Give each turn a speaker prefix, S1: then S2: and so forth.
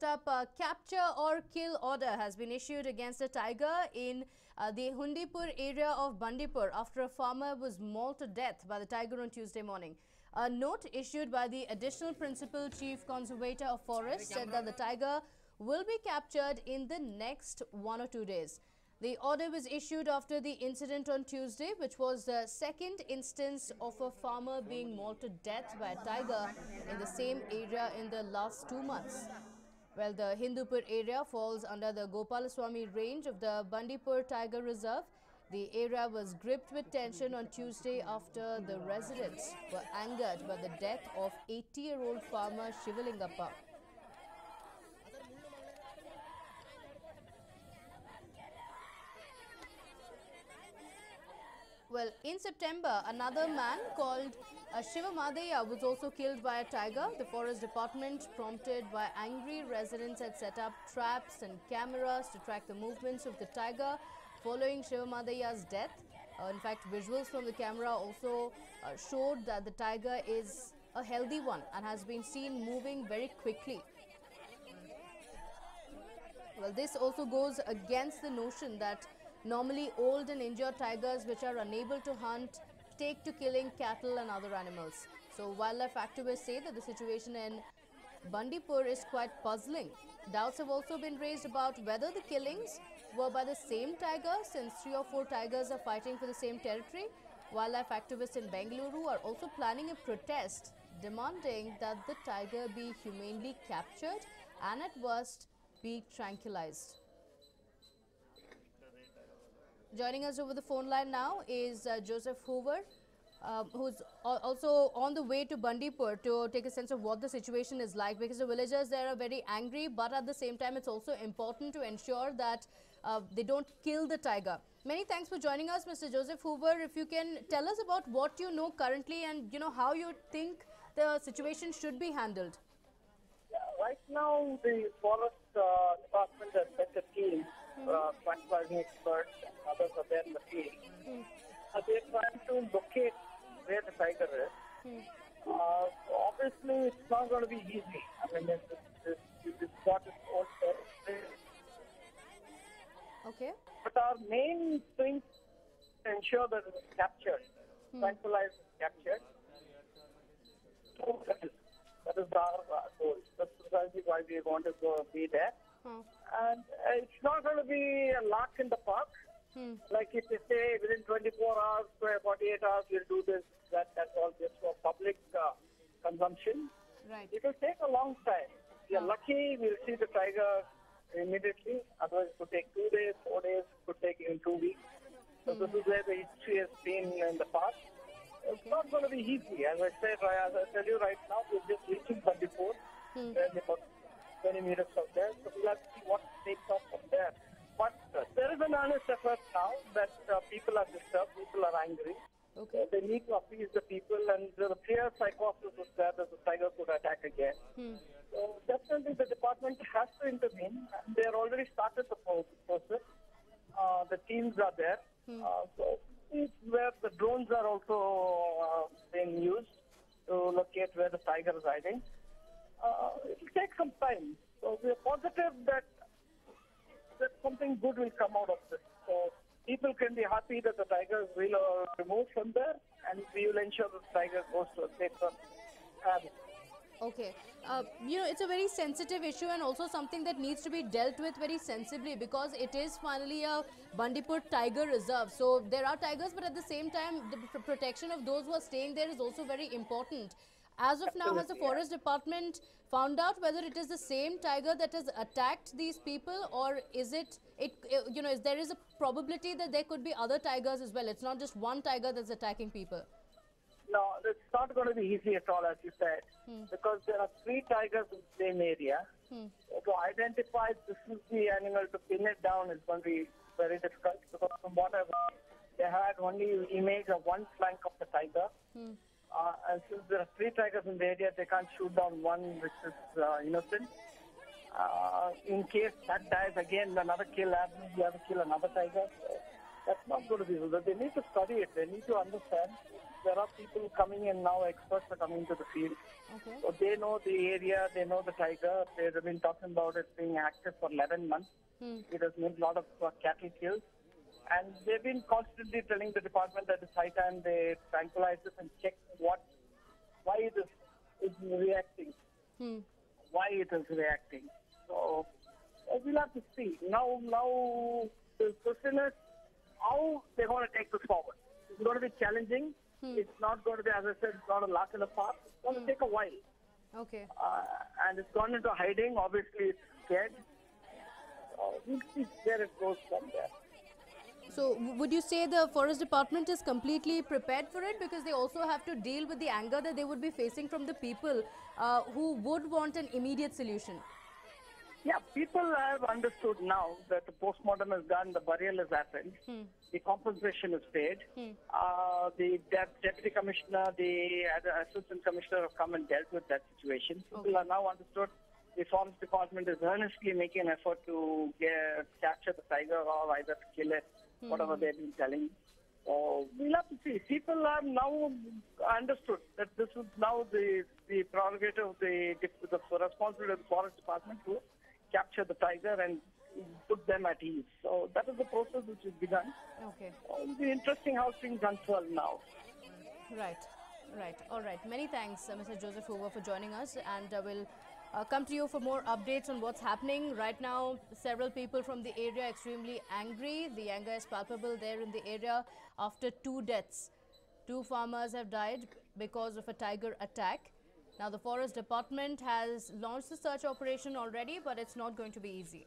S1: First up, a capture or kill order has been issued against a tiger in uh, the Hundipur area of Bandipur after a farmer was mauled to death by the tiger on Tuesday morning. A note issued by the additional principal chief conservator of forest said that the tiger will be captured in the next one or two days. The order was issued after the incident on Tuesday, which was the second instance of a farmer being mauled to death by a tiger in the same area in the last two months. Well, the Hundipur area falls under the Gopalaswamy range of the Bandipur Tiger Reserve. The area was gripped with tension on Tuesday after the residents were angered by the death of 80-year-old farmer Shivalingappa. Well, in September, another man called uh, Shiva Madaya was also killed by a tiger. The forest department, prompted by angry residents, had set up traps and cameras to track the movements of the tiger following Shiva Madaya's death. Uh, in fact, visuals from the camera also uh, showed that the tiger is a healthy one and has been seen moving very quickly. Well, this also goes against the notion that Normally, old and injured tigers which are unable to hunt take to killing cattle and other animals. So, wildlife activists say that the situation in Bandipur is quite puzzling. Doubts have also been raised about whether the killings were by the same tiger since three or four tigers are fighting for the same territory. Wildlife activists in Bengaluru are also planning a protest demanding that the tiger be humanely captured and at worst be tranquilized. Joining us over the phone line now is uh, Joseph Hoover, uh, who's also on the way to Bandipur to take a sense of what the situation is like because the villagers there are very angry, but at the same time, it's also important to ensure that uh, they don't kill the tiger. Many thanks for joining us, Mr. Joseph Hoover. If you can tell us about what you know currently and you know how you think the situation should be handled.
S2: Yeah, right now, the forest uh, department has set a team uh, tranquilizing experts and others are there in the field. Mm. Uh, they're trying to locate where the tiger is. Mm. Uh, obviously, it's not going to be easy. I mean, this, this, this spot is also.
S1: Okay.
S2: But our main thing to ensure that it is captured, mm. tranquilized, captured. So that is, that is our uh, goal. That's precisely why we want to go be there. Hmm. And uh, it's not going to be a lock in the park. Hmm. Like if they say within 24 hours, 48 hours, we'll do this, that, that's all just for public uh, consumption.
S1: Right.
S2: It will take a long time. If you're lucky, we'll see the tiger immediately. Otherwise, it could take two days, four days, could take even two weeks. So this is where the history has been in the past. It's okay. not going to be easy. As I said, as I tell you right now, we're just reaching 24. Hmm. 20 meters from there. So we'll have to see what takes off from there. But uh, there is an honest effort now that uh, people are disturbed, people are angry.
S1: Okay.
S2: They need to appease the people, and the fear psychosis is there that the tiger could attack again. Hmm. So definitely the department has to intervene. And they have already started the process. Uh, the teams are there. Hmm. Uh, so it's where the drones are also uh, being used to locate where the tiger is hiding uh, it will take some time. So we are positive that that something good will come out of this. So people can be happy that the tigers will uh, removed from there, and we will ensure that the tiger goes to a safer habit.
S1: Okay. Uh, you know, it's a very sensitive issue and also something that needs to be dealt with very sensibly because it is finally a Bandipur Tiger Reserve. So there are tigers, but at the same time, the protection of those who are staying there is also very important. As of now, has the forest department found out whether it is the same tiger that has attacked these people or is it, it, you know, is, there is a probability that there could be other tigers as well. It's not just one tiger that's attacking people.
S2: No, it's not going to be easy at all, as you said, hmm. because there are three tigers in the same area. Hmm. To identify this is the animal to pin it down is going to be very difficult because from what I've they had only image of one flank of the tiger. Hmm. Uh, and since there are three tigers in the area, they can't shoot down one which is uh, innocent. Uh, in case that dies again, another kill happens, you have to kill another tiger. That's not going to be so. They need to study it. They need to understand. There are people coming in now, experts are coming to the field.
S1: Okay.
S2: So they know the area, they know the tiger. They've been talking about it being active for 11 months. It has made a lot of uh, cattle kills. And they've been constantly telling the department that it's high time they tranquilize this and check what, why it is, is reacting,
S1: Hmm.
S2: why it is reacting. So we'll have to see. Now, now the question is how they're going to take this forward. It's going to be challenging. It's not going to be, as I said, it's not a lark in the park. It's going to take a while.
S1: Okay.
S2: Uh, and it's gone into hiding. Obviously, it's scared. Uh, we'll see where it goes from there.
S1: So, would you say the forest department is completely prepared for it because they also have to deal with the anger that they would be facing from the people uh, who would want an immediate solution?
S2: Yeah, people have understood now that the postmortem is done, the burial has happened, the compensation is paid. Uh, the de- deputy commissioner, the uh, assistant commissioner have come and dealt with that situation. People are now understood. The forest department is earnestly making an effort to get, capture the tiger or either to kill it, whatever they've been telling. So we'll have to see. People are now understood that this is now the the prerogative of the, the responsibility of the forest department to capture the tiger and put them at ease. So that is the process which is begun.
S1: Okay.
S2: It'll be interesting how things unfold now.
S1: Right, right, all right. Many thanks, uh, Mr. Joseph Hoover, for joining us, and uh, we'll uh, come to you for more updates on what's happening. Right now, several people from the area are extremely angry. The anger is palpable there in the area after two deaths. Two farmers have died because of a tiger attack. Now, the forest department has launched the search operation already, but it's not going to be easy.